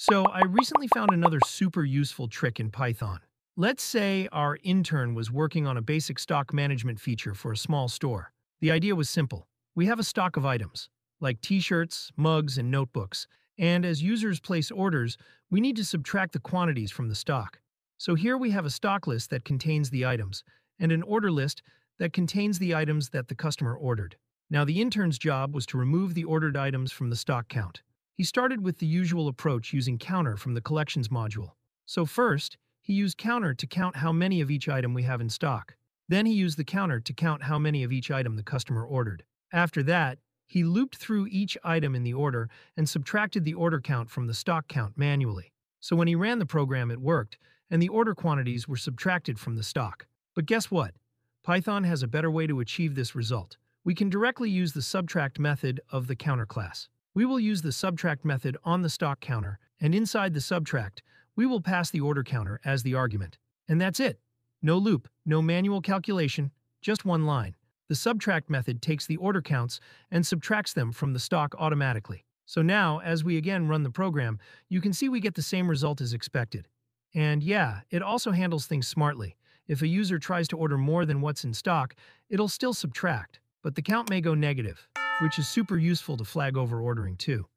So I recently found another super useful trick in Python. Let's say our intern was working on a basic stock management feature for a small store. The idea was simple. We have a stock of items, like t-shirts, mugs, and notebooks, and as users place orders, we need to subtract the quantities from the stock. So here we have a stock list that contains the items, and an order list that contains the items that the customer ordered. Now the intern's job was to remove the ordered items from the stock count. He started with the usual approach using counter from the collections module. So first, he used counter to count how many of each item we have in stock. Then he used the counter to count how many of each item the customer ordered. After that, he looped through each item in the order and subtracted the order count from the stock count manually. So when he ran the program, it worked, and the order quantities were subtracted from the stock. But guess what? Python has a better way to achieve this result. We can directly use the subtract method of the counter class. We will use the subtract method on the stock counter, and inside the subtract, we will pass the order counter as the argument. And that's it. No loop, no manual calculation, just one line. The subtract method takes the order counts and subtracts them from the stock automatically. So now, as we again run the program, you can see we get the same result as expected. And yeah, it also handles things smartly. If a user tries to order more than what's in stock, it'll still subtract, but the count may go negative which is super useful to flag over ordering too.